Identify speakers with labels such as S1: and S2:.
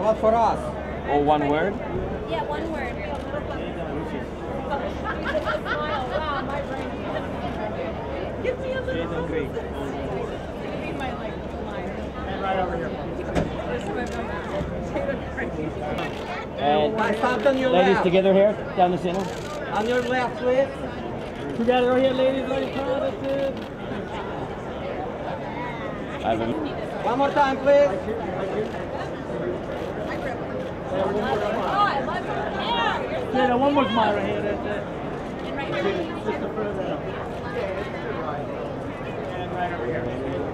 S1: about for us?
S2: Or one word?
S3: Yeah, one word.
S4: Give me a little.
S2: Great.
S4: Be my like.
S5: And right over here.
S2: And
S1: on your
S2: ladies
S1: left.
S2: together here, down the center.
S1: On your left, please.
S2: Together right here, ladies. Right here. That's it. I have a,
S1: One more time, please.
S5: Yeah, one more smile right here. That's it. Just to further that up. And right over here.